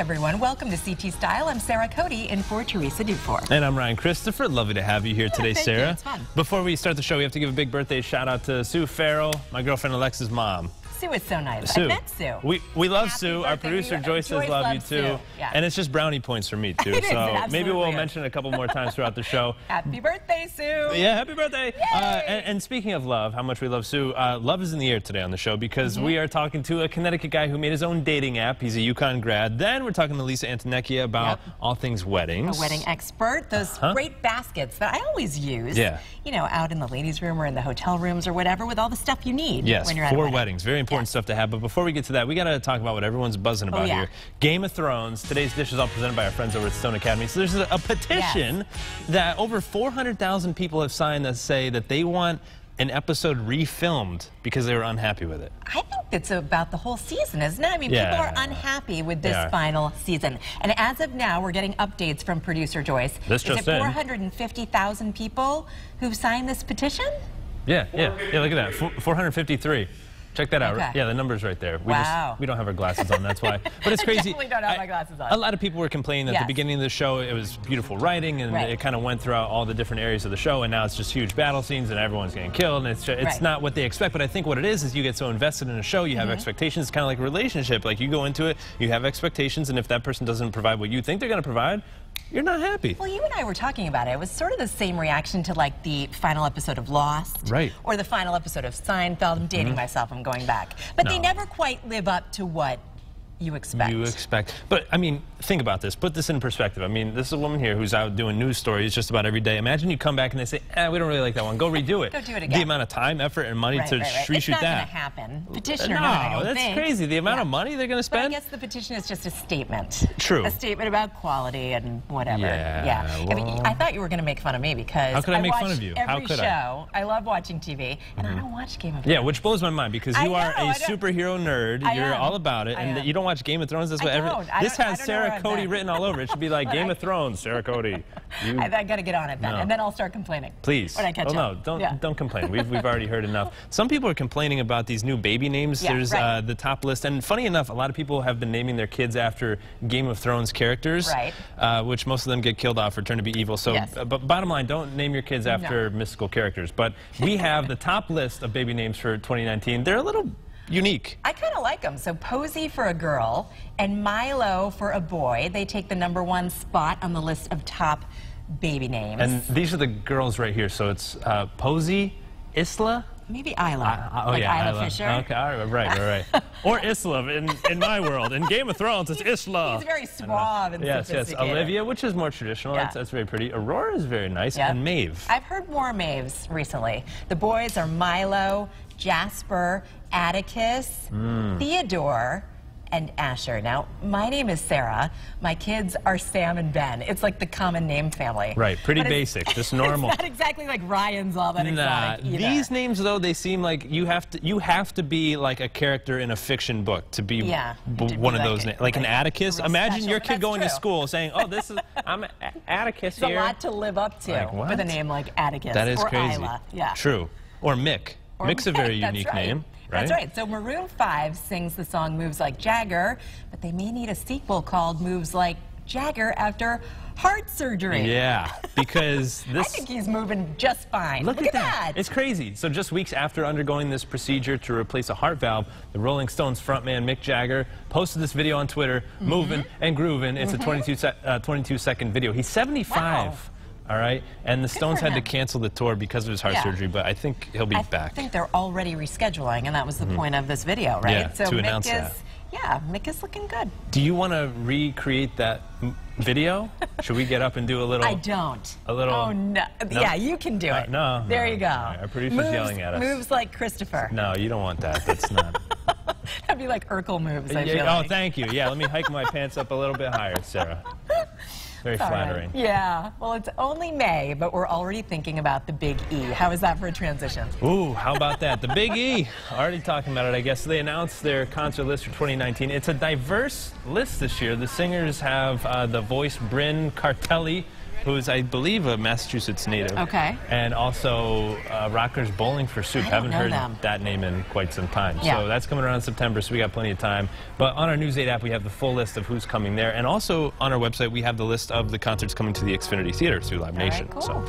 everyone. Welcome to CT Style. I'm Sarah Cody in for Teresa Dufour. And I'm Ryan Christopher. Lovely to have you here today, thank you. Sarah. It's fun. Before we start the show, we have to give a big birthday shout out to Sue Farrell, my girlfriend Alexa's mom. Sue is so nice. Sue. I met Sue. We, we love Happy Sue. Our producer Joyce, says love you too. Yeah. And it's just brownie points for me too. So maybe we'll mention it a couple more times throughout the show. Happy birthday, Sue. Yeah, happy birthday. Uh, and, and speaking of love, how much we love Sue, uh, love is in the air today on the show because Mm-hmm. we are talking to a Connecticut guy who made his own dating app. He's a UConn grad. Then we're talking to Lisa Antonecchia about Yep. all things weddings. A wedding expert. Those Uh-huh. great baskets that I always use. Yeah. You know, out in the ladies' room or in the hotel rooms or whatever with all the stuff you need Yes, when you're at for a wedding. weddings. Very important Yes. stuff to have. But before we get to that, we got to talk about what everyone's buzzing oh, about Oh, yeah. here. Game of Thrones. Today's dish is all presented by our friends over at Stone Academy. So there's a, petition that over 400,000 people have signed that say that they want an episode refilmed because they were unhappy with it. I think it's about the whole season, isn't it? I mean, Yeah. people are unhappy with this are. final season. And as of now, we're getting updates from producer Joyce. This Is just it in. 450,000 people who've signed this petition? Yeah, yeah, yeah. Look at that, 453. Check that out. Okay. Yeah, the number's right there. We Wow. Just, we don't have our glasses on, that's why. But it's I crazy. definitely don't have I- my glasses on. A lot of people were complaining at Yes. the beginning of the show it was beautiful writing and Right. it kind of went throughout all the different areas of the show and now it's just huge battle scenes and everyone's getting killed and it's it's Right. not what they expect. But I think what it is is you get so invested in a show, you have Mm-hmm. expectations. It's kind of like a relationship. Like you go into it, you have expectations, and if that person doesn't provide what you think they're going to provide, you're not happy. Well, you and I were talking about it. It was sort of the same reaction to like the final episode of Lost. Right. Or the final episode of Seinfeld. I'm dating mm-hmm. myself. I'm going back. But they never quite live up to what you expect. You expect, but I mean, think about this. Put this in perspective. I mean, this is a woman here who's out doing news stories just about every day. Imagine you come back and they say, eh, we don't really like that one. Go redo it. Go do it again. The amount of time, effort, and money right, to right, right. reshoot It's not that. going to happen. Petition no, not, I don't that's think. crazy. The amount Yeah. of money they're going to But I guess the petition is just a statement. True. A statement about quality and whatever. Yeah, I mean, I thought you were going to make fun of me because How could I make fun watch of you? How Every could show. I? love watching TV, and I don't watch Game of Thrones. yeah, which blows my mind because I you are know, a I superhero nerd. I You're all about it, and you don't watch Game of Thrones. That's what every. This has Sarah Cody written all over. It should be like Game I- of Thrones, Sarah Cody. You- I, I got to get on it then, No. and then I'll start complaining. Please. When I catch oh, no, don't Yeah. don't complain. We've, we've already heard enough. Some people are complaining about these new baby names. Yeah, There's right. uh, the top list, and funny enough, a lot of people have been naming their kids after Game of Thrones characters, Right. uh, which most of them get killed off or turn to be evil. So, Yes. uh, but bottom line, don't name your kids after mystical characters. But we have the top list of baby names for 2019. They're a little unique. I kind of like them. So Posey for a girl and Milo for a boy. They take the number one spot on the list of top baby names. And these are the girls right here. So it's uh, Posey, Isla. Maybe Isla. Uh, oh like yeah, Isla, Fisher. Okay, all right, right, right, or Isla in, in my world. In Game of Thrones, it's Isla. He's very suave and Yes, yes. Olivia, which is more traditional. Yeah. That's, that's very pretty. Aurora is very nice. And Maeve. I've heard more Maves recently. The boys are Milo, Jasper, Atticus, Hmm. Theodore, and Asher. Now, my name is Sarah. My kids are Sam and Ben. It's like the common name family. Right, pretty But it's- basic, just normal. It's not exactly like Ryan's all that Nah, exotic either. these names though they seem like you have to you have to be like a character in a fiction book to be Yeah, b- to be one of like those names. Like an Atticus. Imagine special, your kid that's going to school saying, "Oh, this is I'm A- Atticus It's a lot to live up to Like, with a name like Atticus that is or crazy. Isla. Yeah. True. Or Mick. Or Mick's a very unique right. name, right? That's right. So Maroon 5 sings the song Moves Like Jagger, but they may need a sequel called Moves Like Jagger after heart surgery. Yeah, because this... I think he's moving just fine. Look, at that. It's crazy. So just weeks after undergoing this procedure to replace a heart valve, the Rolling Stones frontman Mick Jagger posted this video on Twitter, Mm-hmm. moving and grooving. It's a 22, se- uh, 22 second video. He's 75. Wow. All right, and the Stones had to cancel the tour because of his heart Yeah. surgery, but I think he'll be I back. I think they're already rescheduling, and that was the point of this video, right? Yeah, so to Mick announce is, that. yeah, Mick is looking good. Do you want to recreate that video? Should we get up and do a little? I don't. A little- Oh no. No? Yeah, you can do Uh, it. no, There no, you go. right, our producer's moves, yelling at us. Moves like Christopher. No, you don't want that. That's not. That'd be like Urkel moves. I Yeah, feel oh, like. thank you. Yeah, let me hike my pants up a little bit higher, Sarah. Very right. flattering. Yeah. Well, it's only May, but we're already thinking about the big E. How is that for a transition? Ooh, how about that? The Big E. Already talking about it, I guess. They announced their concert list for 2019. It's a diverse list this year. The singers have uh, the voice Brynn Cartelli, who is, I believe, a Massachusetts native. Okay. And also uh, Rockers Bowling for Soup. I Haven't heard them. that name in quite some time. Yeah. So that's coming around in September, so we got plenty of time. But on our News 8 app, we have the full list of who's coming there. And also on our website, we have the list of the concerts coming to the Xfinity Theater through Live right, Nation. cool. So